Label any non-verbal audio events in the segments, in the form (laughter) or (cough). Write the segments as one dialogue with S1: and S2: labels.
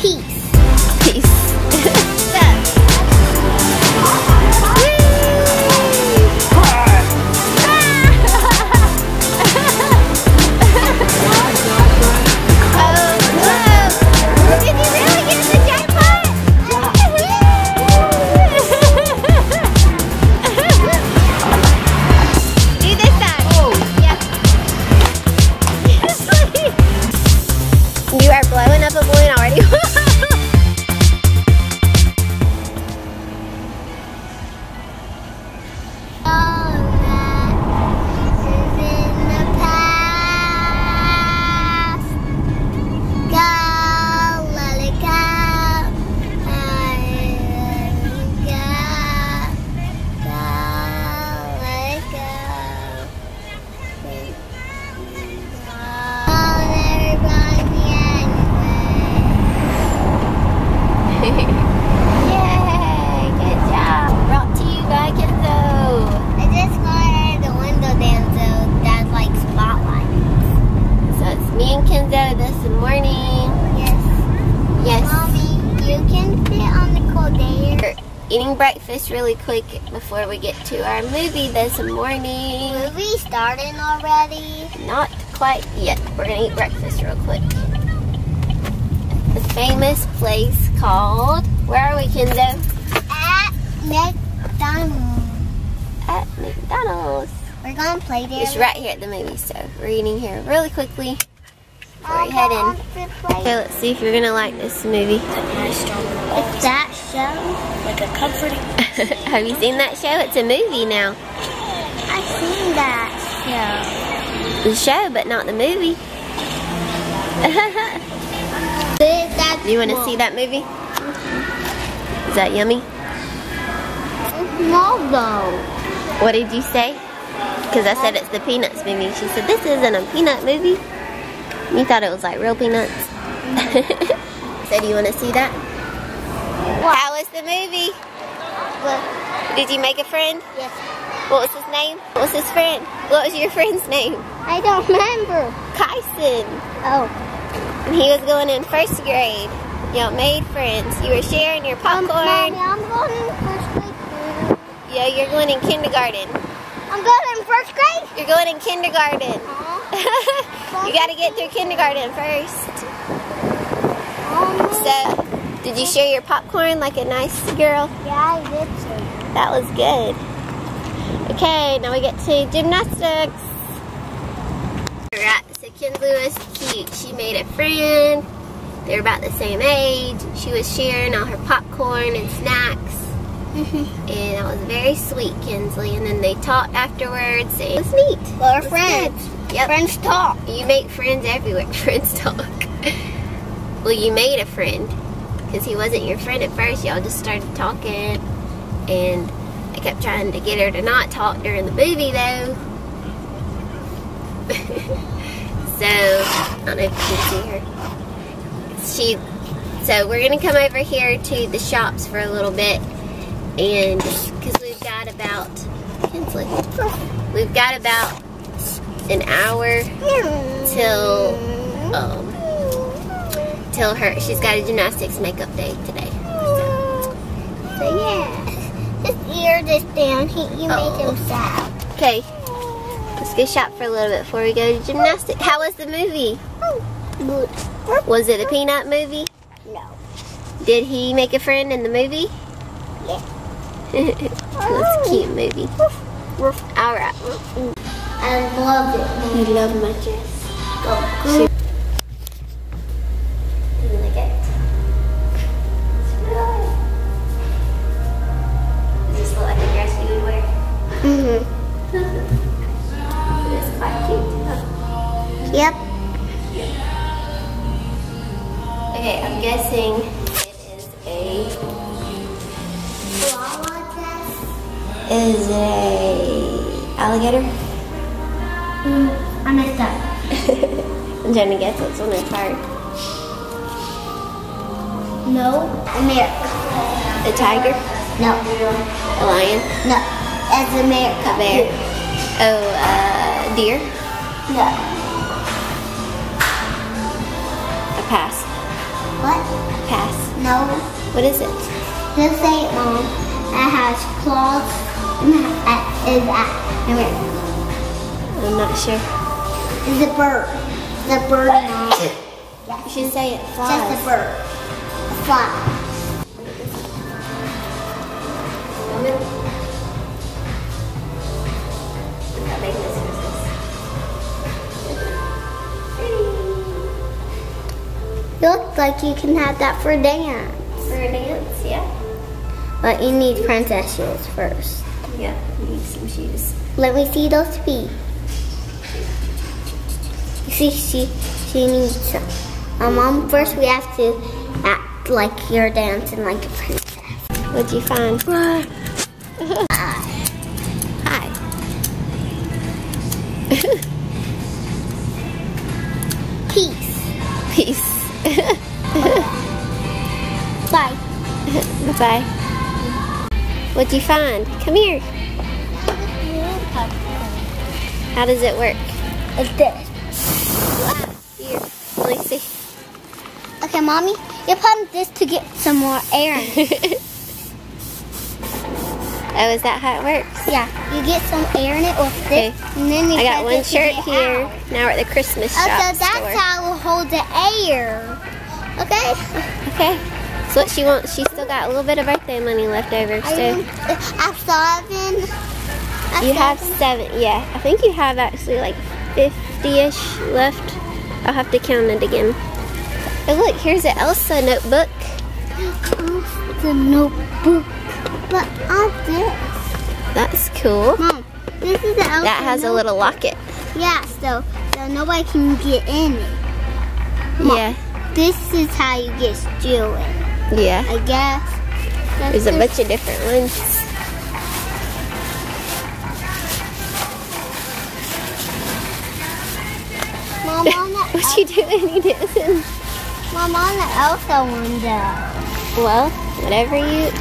S1: Peace.
S2: Peace. Really quick before we get to our movie this morning.
S1: Movie starting already.
S2: Not quite yet. We're gonna eat breakfast real quick. The famous place called. Where are we, Kinzo?
S1: At McDonald's.
S2: At McDonald's.
S1: We're gonna play there.
S2: It's right here at the movie, so we're eating here really quickly.
S1: I
S2: we head in.
S1: want to play.
S2: Okay, let's see if you're gonna like this movie.
S1: It's that show.
S3: Like a comforting. (laughs)
S2: Have you seen that show? It's a movie now.
S1: I've seen that show.
S2: The show, but not the movie. (laughs)
S1: show. That's
S2: Do you want to see that movie? Is that yummy?
S1: No, though.
S2: What did you say? Because I said it's the Peanuts movie. She said, this isn't a peanut movie. You thought it was like real peanuts. Mm-hmm. (laughs) so do you want to see that? How was the movie? Did you make a friend?
S1: yes.
S2: What was his name? What was his friend? What was your friend's name?
S1: I don't remember.
S2: Kyson.
S1: Oh.
S2: And he was going in first grade. Y'all made friends. You were sharing your popcorn.
S1: Mommy, I'm going in first grade. too.
S2: Yeah, you're going in kindergarten.
S1: I'm going in first grade?
S2: You're going in kindergarten.
S1: Huh? (laughs)
S2: you got to get through kindergarten first.
S1: Um,
S2: So, did you share your popcorn like a nice girl?
S1: yeah, I did too.
S2: That was good. Okay, now we get to gymnastics. Alright, so Kinsley was cute. She made a friend. They're about the same age. She was sharing all her popcorn and snacks. Mm-hmm. and that was very sweet, Kinsley. And then they talked afterwards. It was neat.
S1: We're friends.
S2: good. Yep.
S1: Friends talk.
S2: You make friends everywhere. (laughs) Friends talk. well, you made a friend. Because he wasn't your friend at first. Y'all just started talking. And I kept trying to get her to not talk during the movie, though. (laughs) so, I don't know if you can see her. She, so we're going to come over here to the shops for a little bit. And, because we've got about, we've got about an hour till um till her she's got a gymnastics makeup day today.
S1: So yeah, his ear just down. He, you
S2: Oh.
S1: make him sad.
S2: Okay, let's go shop for a little bit before we go to gymnastics. How was the movie? Was it a peanut movie?
S1: No.
S2: Did he make a friend in the movie?
S1: Yeah. (laughs)
S2: That's a cute movie. All right.
S1: I love it.
S2: You love my dress.
S1: Go
S2: is it a alligator?
S1: I messed up.
S2: I'm trying to guess what's on its heart.
S1: No. America.
S2: A tiger?
S1: No.
S2: A lion?
S1: No. That's America.
S2: A bear? Oh, uh, deer?
S1: No.
S2: A pass.
S1: What?
S2: A Pass.
S1: No.
S2: What is it?
S1: Say it, Mom. It has claws is that.
S2: I'm not sure.
S1: It's a bird. It's a bird, Yeah,
S2: You should say it
S1: Just a bird. A fly.
S2: Look how big this is.
S1: Looks like you can have that for dance.
S2: For a dance, yeah.
S1: But you need princess shoes first.
S2: Yeah, you need some shoes.
S1: Let me see those feet. You see, she she needs some. Um, Mom, first we have to act like you're dancing like a princess.
S2: What'd you find? (laughs) Hi. (laughs)
S1: Peace.
S2: Peace. (laughs)
S1: Bye.
S2: Bye-bye. What'd you find? Come here. How does it work?
S1: Like this.
S2: Here, let me see.
S1: Okay, mommy, you're pump this to get some more air in (laughs) it.
S2: Oh, is that how it works?
S1: Yeah, you get some air in it with
S2: Okay.
S1: this, and then you
S2: I got one shirt here.
S1: out.
S2: Now we're at the Christmas
S1: Oh,
S2: shop
S1: so that's
S2: store.
S1: how we'll hold the air. Okay?
S2: Okay. So what she wants, she still got a little bit of birthday money left over.
S1: I,
S2: So
S1: I seven. I
S2: you have
S1: seven.
S2: Yeah, I think you have actually like 50-ish left. I'll have to count it again. Oh look, here's an Elsa notebook. (gasps)
S1: the notebook. But on this.
S2: That's cool.
S1: Mom, this is the Elsa
S2: That has a little locket.
S1: Yeah, so, so nobody can get in it. Mom.
S2: Yeah,
S1: This is how you get stolen,
S2: yeah.
S1: I guess. That's
S2: There's a bunch of different ones.
S1: Mom, (laughs) on the,
S2: doing? You dancing?
S1: Mom, on the Elsa one though.
S2: Well, whatever you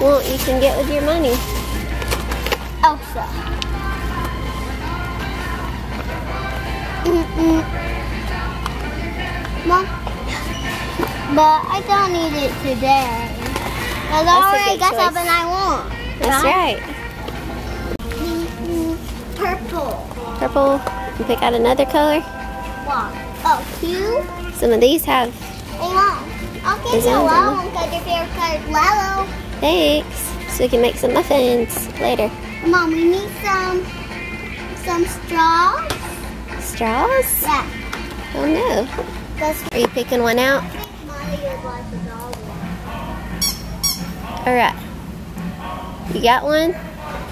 S2: want, you can get with your money.
S1: Elsa. Mm-mm. Mom, but I don't need it today. Cause I already got
S2: choice.
S1: something I want.
S2: That's right.
S1: Mm-mm. Purple.
S2: Purple. You pick out another color.
S1: One. Oh, two.
S2: Some of these have
S1: Hey, Mom. I'll give you a yellow
S2: one?
S1: one because your favorite color is yellow.
S2: thanks, so we can make some muffins later.
S1: Mom, we need some some straws.
S2: Straws?
S1: Yeah.
S2: Oh no.
S1: That's
S2: Are you picking one out?
S1: Molly would like the dog one.
S2: All right. You got one?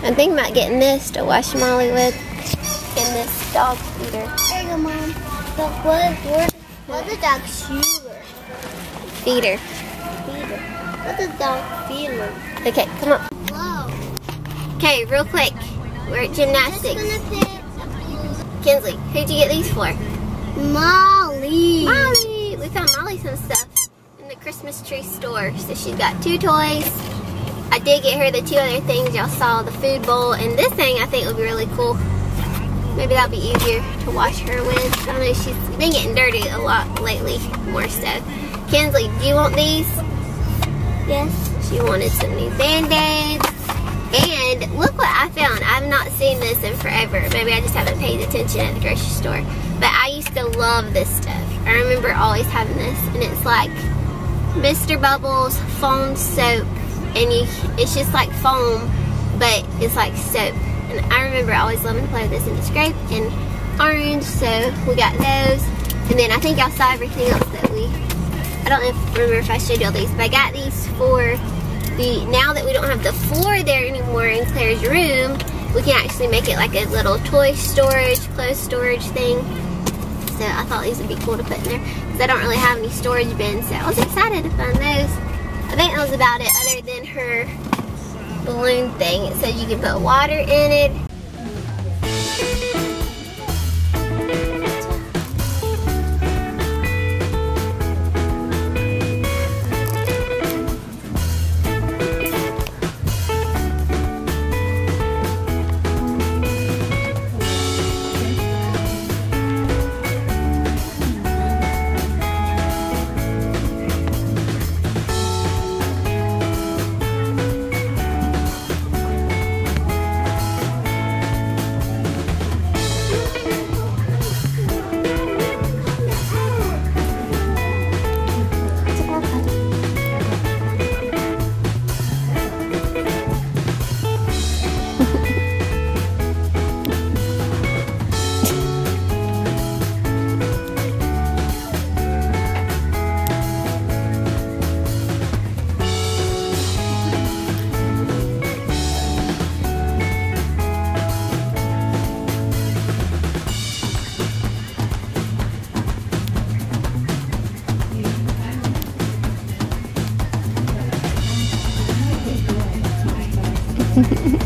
S2: I'm thinking about getting this to wash Molly with. And this dog feeder.
S1: There you go, Mom. Look, what is what, what's the dog shoer?
S2: Feeder.
S1: Feeder. What's the dog feeder?
S2: Okay, come on.
S1: Whoa.
S2: Okay, real quick. We're at gymnastics.
S1: just gonna pick a blue.
S2: Kinsley, who'd you get these for?
S1: Molly.
S2: Molly! We found Molly some stuff in Christmas tree store. So she's got two toys. I did get her the two other things y'all saw, the food bowl, and this thing I think would be really cool. Maybe that'll be easier to wash her with. I know she's been getting dirty a lot lately, more so. Kinsley, do you want these?
S1: Yes.
S2: She wanted some new band-aids. And look what I found. I've not seen this in forever. Maybe I just haven't paid attention at the grocery store. But I used to love this stuff. I remember always having this. And it's like Mr. Bubbles foam soap. And you, it's just like foam, but it's like soap. And I remember always loving to play with this. And it's grape and orange. So we got those. And then I think y'all saw everything else that we I don't if, remember if I showed y'all these, but I got these for the, now that we don't have the floor there anymore in Klaire's room, we can actually make it like a little toy storage, clothes storage thing. So I thought these would be cool to put in there, because I don't really have any storage bins, so I was excited to find those. I think that was about it, other than her balloon thing. It says you can put water in it,
S3: Mm-hmm. (laughs)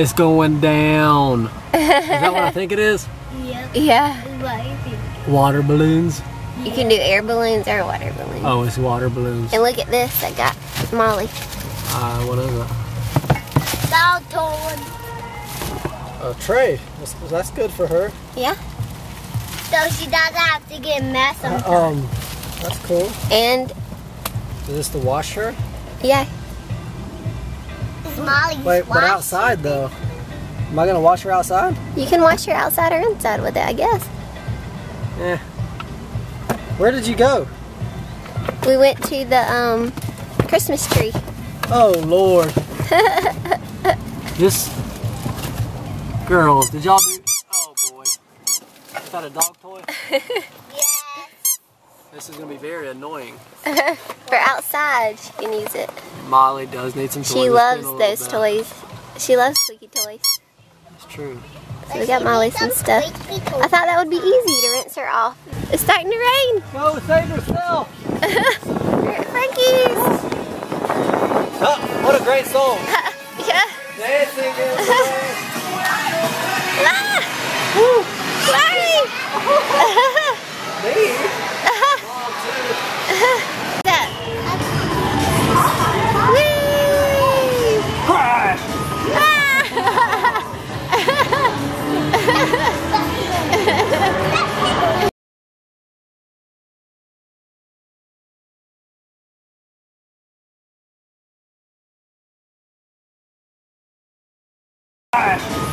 S3: It's going down. Is that what I think it is?
S1: Yep.
S2: Yeah.
S1: What do you think?
S3: Water balloons.
S2: You can do air balloons or water balloons.
S3: Oh, it's water balloons.
S2: And look at this. I got Molly.
S3: Uh, what is it?
S1: Dalton.
S3: A tray. That's, that's good for her.
S2: Yeah.
S1: So she doesn't have to get messed up.
S3: Um, that's cool.
S2: And
S3: Is this the washer?
S2: yeah.
S1: Molly's
S3: Wait, but outside though. Am I gonna wash her outside?
S2: You can wash her outside or inside with it, I guess.
S3: Eh. Where did you go?
S2: We went to the um Christmas tree.
S3: Oh Lord. (laughs) this girl, did y'all do? Oh boy. Is that a dog toy? (laughs) This is gonna be very annoying. (laughs)
S2: For outside, she can use it.
S3: Molly does need some toys.
S2: She loves
S3: been a little
S2: those
S3: bit.
S2: toys. She loves squeaky toys.
S3: It's true.
S2: So we got Molly some stuff. I thought that would be easy to rinse her off. It's starting to rain.
S3: Go save yourself.
S2: Frankie's.
S3: Oh, what a great song. (laughs)
S2: yeah.
S3: Dancing in the (laughs) rain.
S2: Ah! Sorry.
S3: Me? Rock.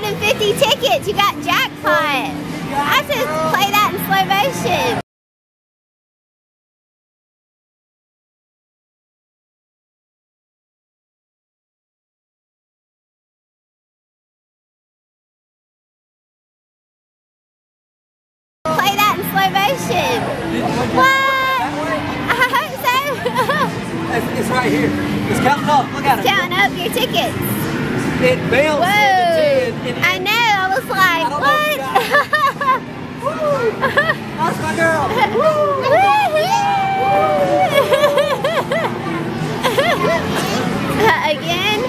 S2: 250 tickets. You got jackpot. I should play that in slow motion. Play that in slow motion. What? I hope so.
S3: It's, it's right here. It's counting up. Look at it.
S2: Counting up your tickets.
S3: It bounced
S2: Whoa!
S3: Into 10. And
S2: I know. I was like,
S3: oh I if
S2: what? (laughs)
S3: That's my girl. (laughs)
S2: again?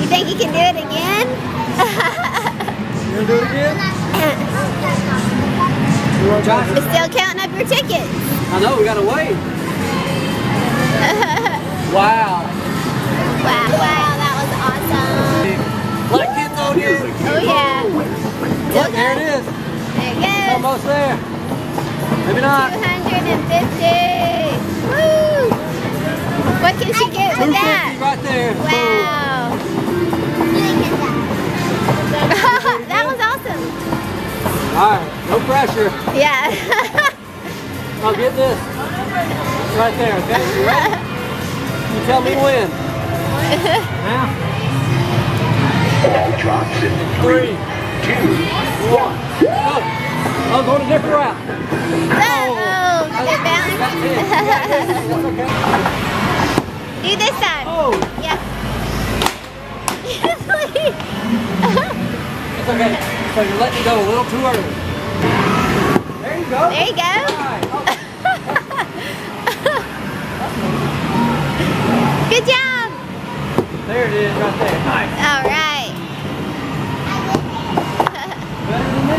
S2: You think you can do it again?
S3: You gonna do it again? (laughs) You want to try?
S2: It's still counting up your tickets.
S3: I know, we gotta wait. Maybe not.
S2: 250. Woo! What can she get with
S3: 250
S2: that?
S3: right there.
S2: Wow. (laughs) that was awesome.
S3: All right, no pressure.
S2: Yeah. (laughs)
S3: Now get this. Right there, okay? You ready? You tell me when. (laughs) Now,
S4: Ball drops in
S3: three,
S4: two,
S3: one, go. I'm going a different route.
S2: Oh, good balance.
S3: That's it. That's okay.
S2: Do this side.
S3: Oh,
S2: Yeah. (laughs)
S3: it's okay. So you're letting it go a little too early. There you go.
S2: there you go. (laughs)
S3: Oh,
S2: Good job.
S3: There it is right there. Nice.
S2: All right.
S3: Better than me.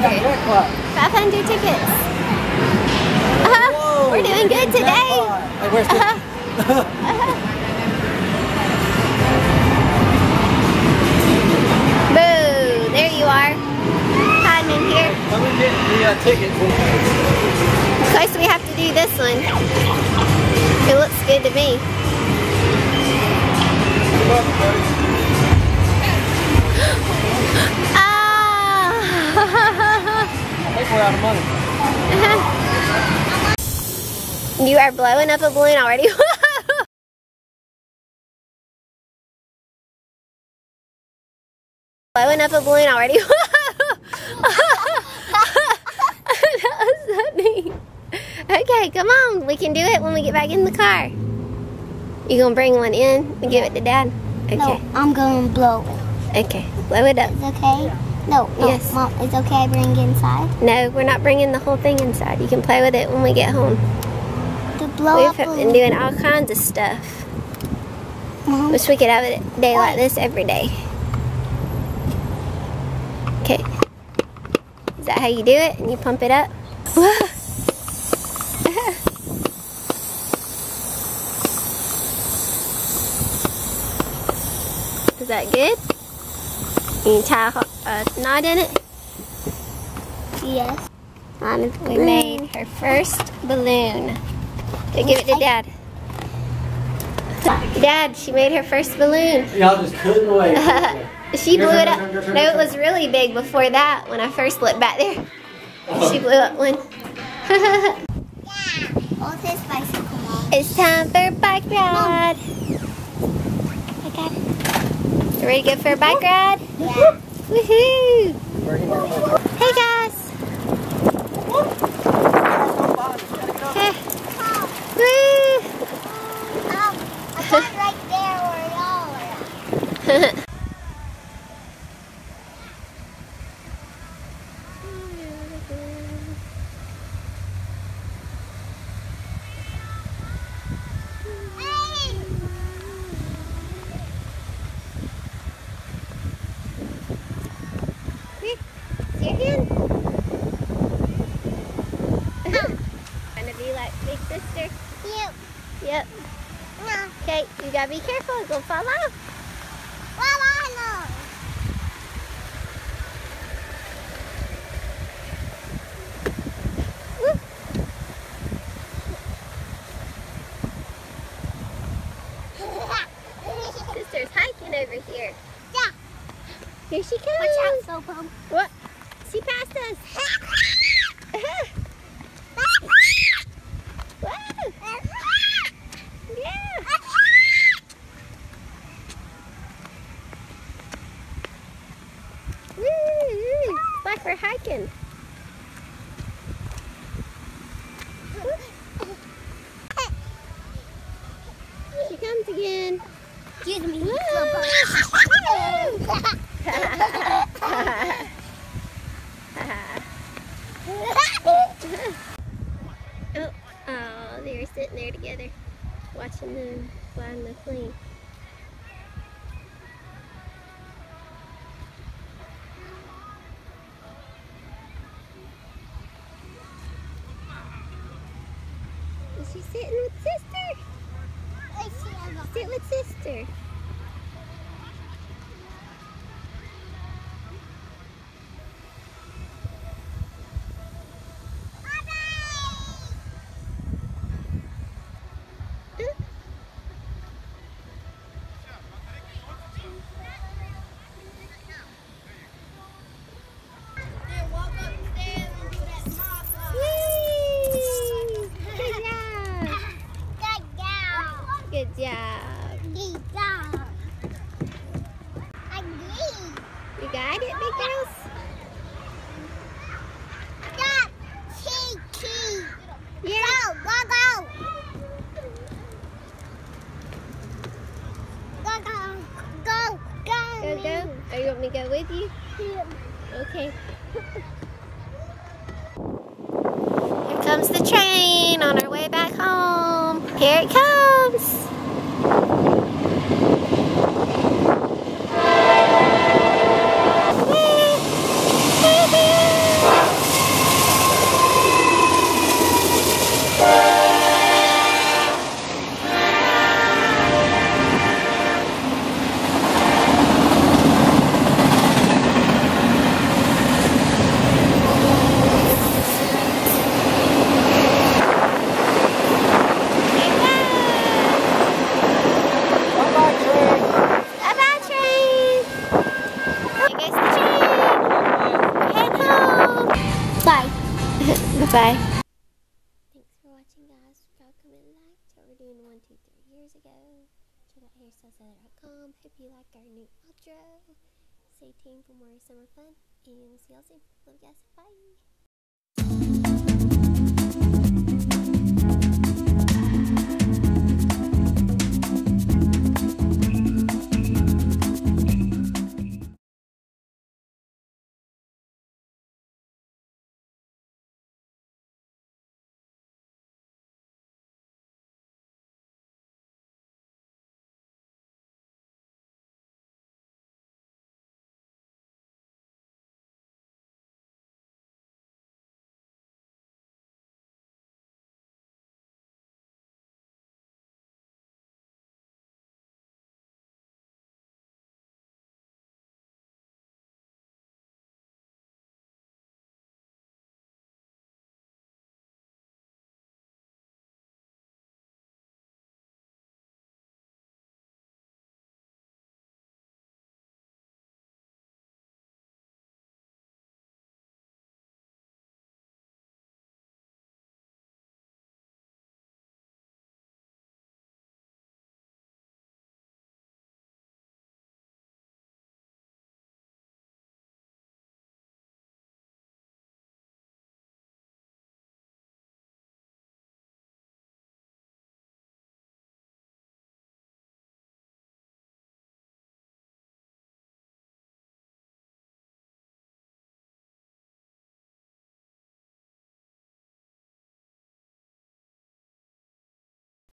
S3: I
S2: 500. tickets. Uh-huh.
S3: Whoa,
S2: We're doing good today.
S3: Hey, where's the... (laughs)
S2: Boo. There you are. Hiding in here.
S3: Come and get the uh, tickets.
S2: Of course, we have to do this one. It looks good to me.
S3: I think we're out of money. (laughs)
S2: you are blowing up a balloon already. (laughs) blowing up a balloon already. (laughs) that was so neat. Okay, come on. We can do it when we get back in the car. You gonna bring one in and give it to Dad? Okay.
S1: No, I'm going to blow it.
S2: Okay. Blow it up.
S1: It's okay? No, no.
S2: Yes.
S1: Mom, it's okay I bring it inside?
S2: No, we're not bringing the whole thing inside. You can play with it when we get home.
S1: To blow
S2: We've been doing all kinds of stuff.
S1: Mom,
S2: Wish we could have a day like this every day. Okay. Is that how you do it? And you pump it up? (laughs) Is that good? You can tie a knot in it?
S1: Yes.
S2: We made her first balloon. Go give it to Dad. Dad, she made her first balloon.
S3: Y'all just couldn't wait. (laughs)
S2: she blew it up. No, it was really big before that when I first looked back there. She blew up one. (laughs)
S1: Hold his bicycle,
S2: it's time for a bike ride.
S1: I got it.
S2: You ready to go for a bike oh.
S1: ride?
S2: Woohoo! Hey guys. Hey. Woo!
S1: Um, I got right there where y'all are.
S2: See your hand? Trying to be like big sister.
S1: You.
S2: Yep.
S1: No.
S2: Okay, you gotta be careful. Go fall off.
S1: Well, I know.
S2: Sister's hiking over here.
S1: Yeah.
S2: Here she comes.
S1: Watch out, Sopo.
S2: What? She passed us. (laughs) (laughs) oh, oh, they were
S1: sitting
S2: there
S1: together,
S2: watching them fly in the plane.